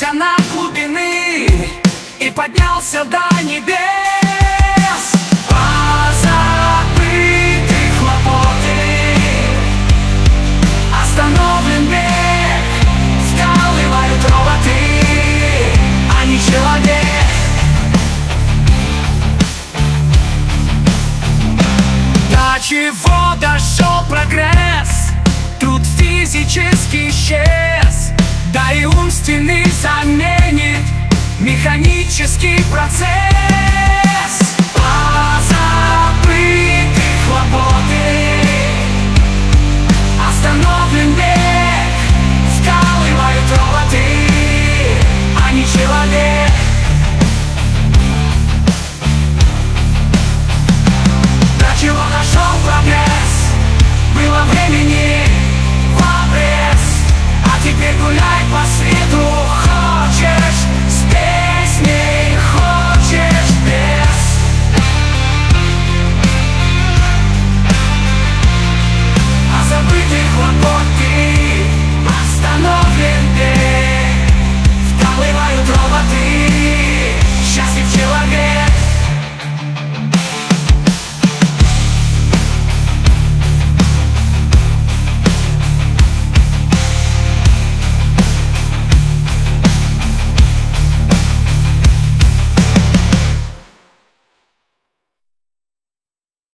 Поднялся на глубины И поднялся до небес. Позабыты хлопоты Остановлен бег Вкалывают роботы А не человек. До чего дошел прогресс физически исчез Да и умственный заменит Механический процесс